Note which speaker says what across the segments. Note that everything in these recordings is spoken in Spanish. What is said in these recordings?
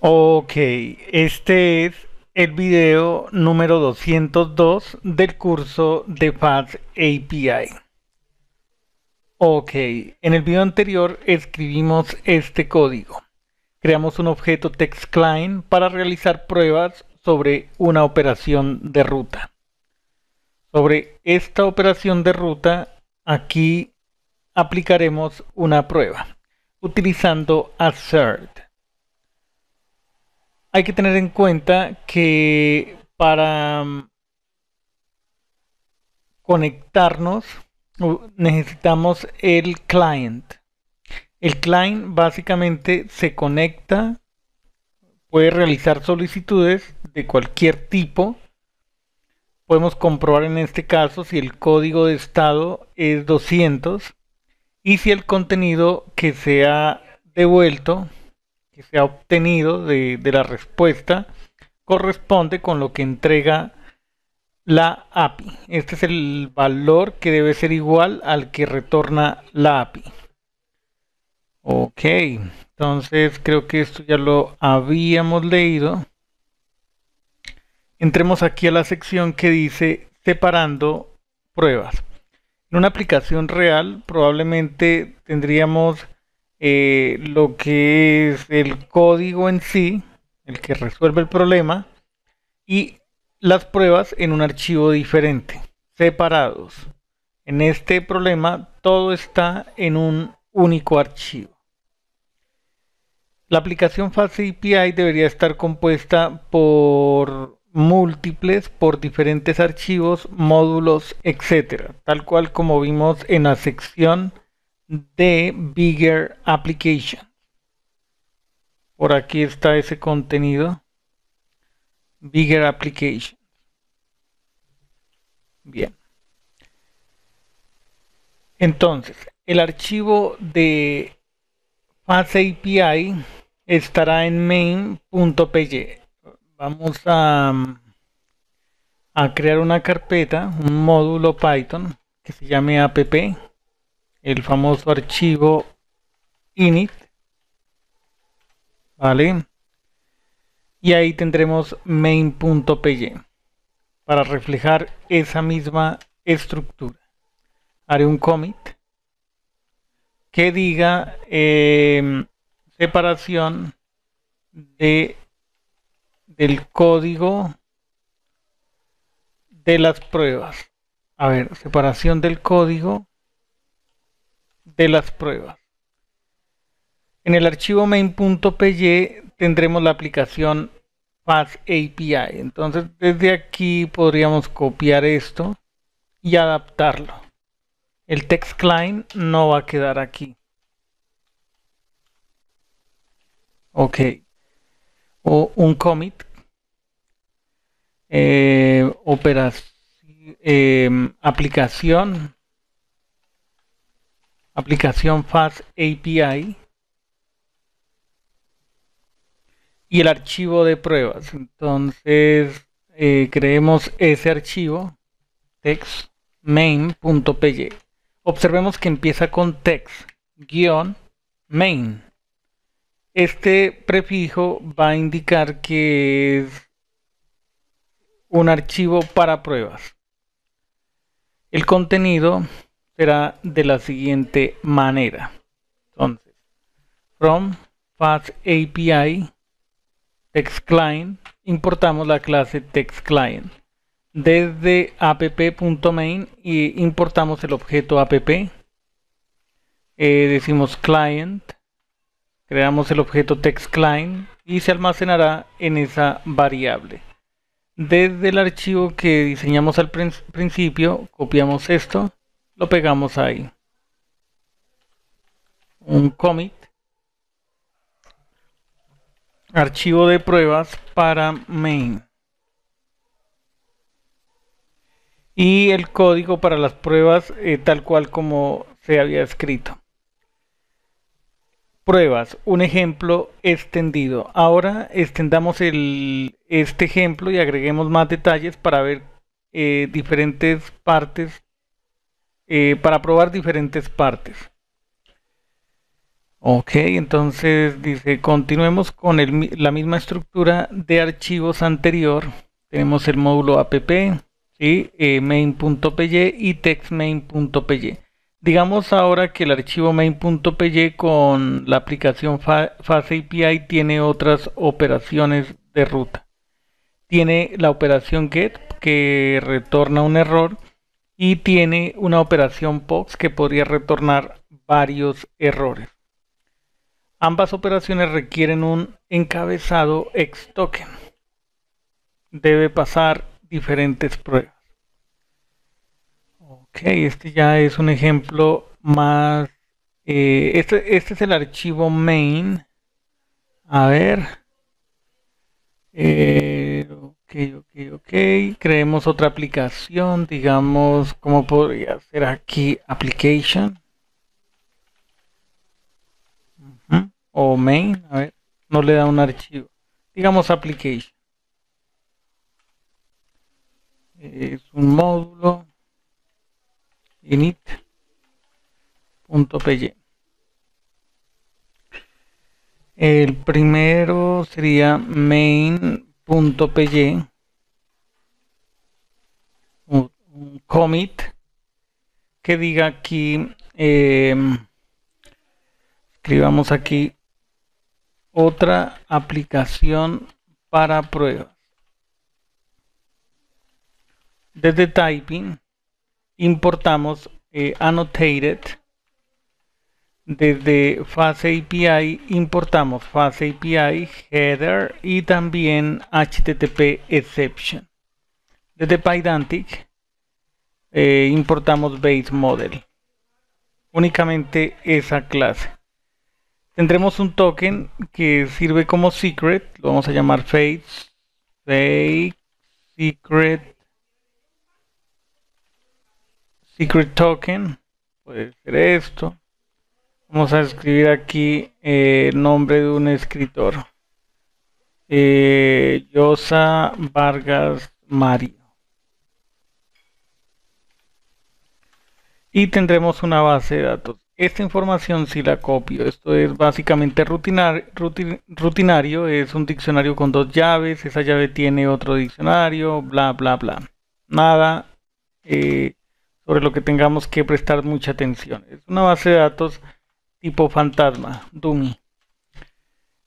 Speaker 1: Ok, este es el video número 202 del curso de Fast API. Ok, en el video anterior escribimos este código. Creamos un objeto TextClient para realizar pruebas sobre una operación de ruta. Sobre esta operación de ruta, aquí aplicaremos una prueba utilizando assert hay que tener en cuenta que para mm, conectarnos necesitamos el client. El client básicamente se conecta, puede realizar solicitudes de cualquier tipo. Podemos comprobar en este caso si el código de estado es 200 y si el contenido que se ha devuelto que se ha obtenido de, la respuesta corresponde con lo que entrega la API. Este es el valor que debe ser igual al que retorna la API. Ok, entonces creo que esto ya lo habíamos leído. Entremos aquí a la sección que dice separando pruebas. En una aplicación real probablemente tendríamos eh, lo que es el código en sí, el que resuelve el problema, y las pruebas en un archivo diferente, separados. En este problema todo está en un único archivo. La aplicación Fast API debería estar compuesta por múltiples, por diferentes archivos, módulos, etc. Tal cual como vimos en la sección de Bigger Application. Por aquí está ese contenido. Bigger Application. Bien. Entonces, el archivo de Fast API estará en main.py. Vamos a, a crear una carpeta, un módulo Python que se llame app el famoso archivo init vale y ahí tendremos main.py para reflejar esa misma estructura. Haré un commit que diga em, separación de del código de las pruebas. A ver separación del código de las pruebas. En el archivo main.py tendremos la aplicación Fast API. Entonces desde aquí podríamos copiar esto y adaptarlo. El text client no va a quedar aquí. Ok. O un commit. Eh, operación. Eh, aplicación aplicación Fast API y el archivo de pruebas. Entonces eh, creemos ese archivo text main.py. Observemos que empieza con text-main. Este prefijo va a indicar que es un archivo para pruebas. El contenido será de la siguiente manera. Entonces, from fast API text client importamos la clase text client. Desde app.main y importamos el objeto app. Eh, decimos client creamos el objeto text client y se almacenará en esa variable. Desde el archivo que diseñamos al principio copiamos esto lo pegamos ahí. Un commit. Archivo de pruebas para main. Y el código para las pruebas eh, tal cual como se había escrito. Pruebas, un ejemplo extendido. Ahora extendamos el, este ejemplo y agreguemos más detalles para ver eh, diferentes partes eh, para probar diferentes partes. Ok, entonces dice, continuemos con la misma estructura de archivos anterior. Tenemos el módulo app, ¿sí? Eh, main.py y textmain.py. Digamos ahora que el archivo main.py con la aplicación Fase API tiene otras operaciones de ruta. Tiene la operación get que retorna un error y tiene una operación POX que podría retornar varios errores. Ambas operaciones requieren un encabezado ex token. Debe pasar diferentes pruebas. Ok, este ya es un ejemplo más... Eh, este, este, es el archivo main. A ver. Eh, ok, ok, ok. Creemos otra aplicación. Digamos, ¿cómo podría ser aquí? Application. o main, a ver, no le da un archivo. Digamos application. Es un módulo init.py. El primero sería main.py. Un, un commit que diga aquí, eh, escribamos aquí otra aplicación para pruebas. Desde typing importamos eh, annotated. Desde Fase API importamos Fase API, header y también HTTP exception. Desde Pydantic eh, importamos base model. Únicamente esa clase. Tendremos un token que sirve como secret, lo vamos a llamar fake, fake, secret, secret token, puede ser esto. Vamos a escribir aquí eh, el nombre de un escritor. Eh, Yosa Vargas Mario. Y tendremos una base de datos esta información si la copio. Esto es básicamente rutinario, es un diccionario con dos llaves, esa llave tiene otro diccionario, bla, bla, bla. Nada eh, sobre lo que tengamos que prestar mucha atención. Es una base de datos tipo fantasma, dummy.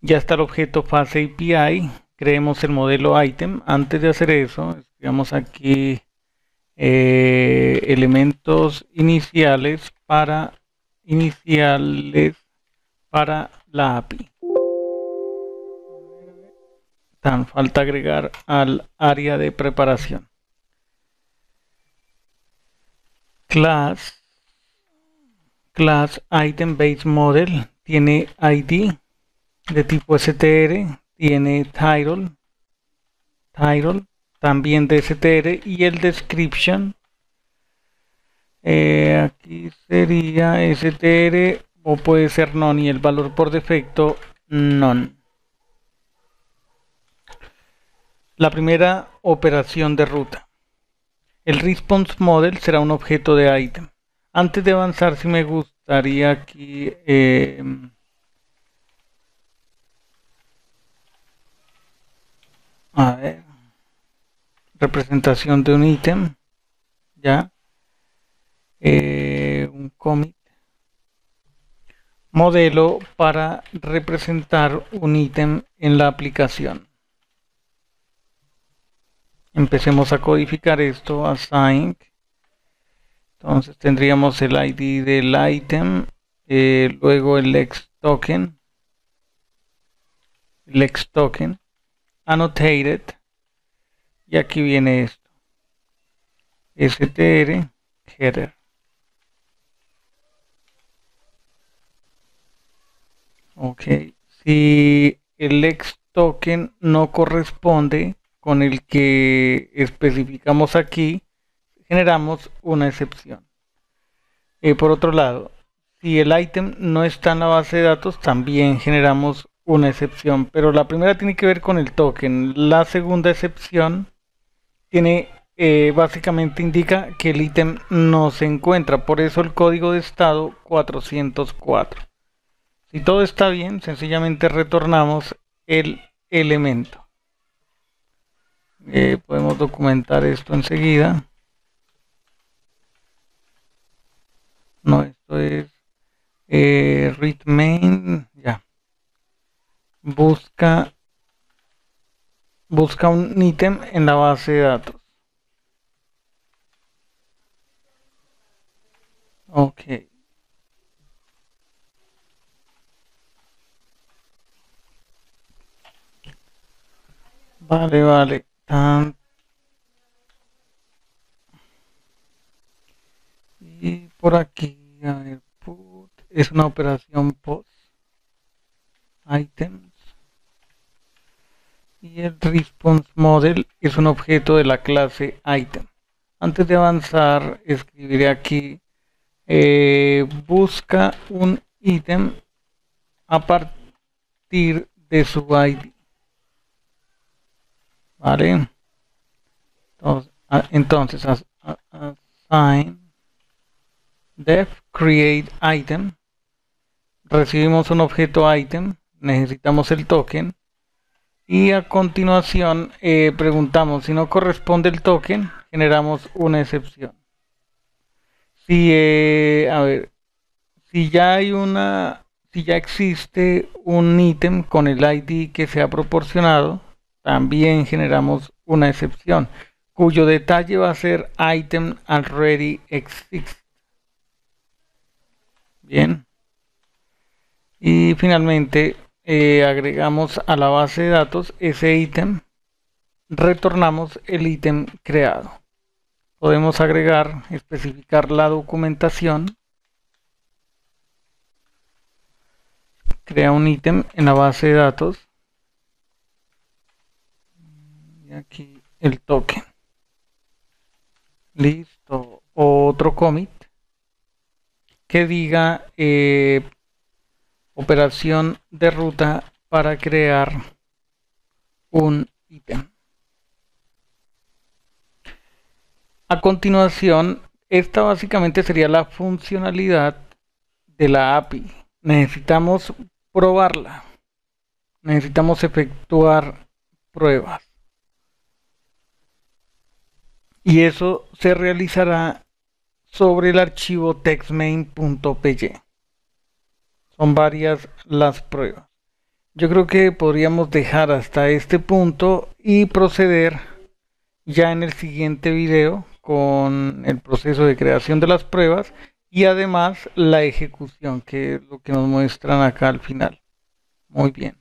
Speaker 1: Ya está el objeto fase API, creemos el modelo item. Antes de hacer eso, escribamos aquí eh, elementos iniciales para iniciales para la API. Tan falta agregar al área de preparación. Class Class Item Base Model tiene ID de tipo str, tiene title, title también de str y el description eh, aquí sería str o puede ser non y el valor por defecto non. La primera operación de ruta. El response model será un objeto de item. Antes de avanzar, si me gustaría aquí eh, a ver representación de un ítem ya eh, un commit modelo para representar un ítem en la aplicación. Empecemos a codificar esto, assign. Entonces tendríamos el ID del item, eh, luego el X token, el X token, annotated, y aquí viene esto, str header. Ok, si el ex token no corresponde con el que especificamos aquí, generamos una excepción. Eh, por otro lado, si el item no está en la base de datos, también generamos una excepción. Pero la primera tiene que ver con el token. La segunda excepción tiene eh, básicamente indica que el ítem no se encuentra. Por eso el código de estado 404. Si todo está bien, sencillamente retornamos el elemento. Eh, podemos documentar esto enseguida. No, esto es eh, read main, ya. Busca busca un ítem en la base de datos. Ok. Vale, vale. Y por aquí, ver, put, es una operación post items. Y el response model es un objeto de la clase item. Antes de avanzar, escribiré aquí eh, busca un ítem a partir de su ID. ¿Vale? Entonces, assign def create item. Recibimos un objeto item, necesitamos el token. Y a continuación eh, preguntamos si no corresponde el token, generamos una excepción. Si, eh, a ver, si ya hay una, si ya existe un ítem con el ID que se ha proporcionado, también generamos una excepción, cuyo detalle va a ser item already exists. Bien. Y finalmente eh, agregamos a la base de datos ese ítem, retornamos el ítem creado. Podemos agregar, especificar la documentación. Crea un ítem en la base de datos. Y aquí el token. Listo. Otro commit que diga eh, operación de ruta para crear un ítem. A continuación, esta básicamente sería la funcionalidad de la API. Necesitamos probarla. Necesitamos efectuar pruebas. Y eso se realizará sobre el archivo textmain.py. Son varias las pruebas. Yo creo que podríamos dejar hasta este punto y proceder ya en el siguiente video con el proceso de creación de las pruebas y además la ejecución, que es lo que nos muestran acá al final. Muy bien.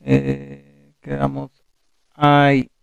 Speaker 1: Eh, quedamos ahí.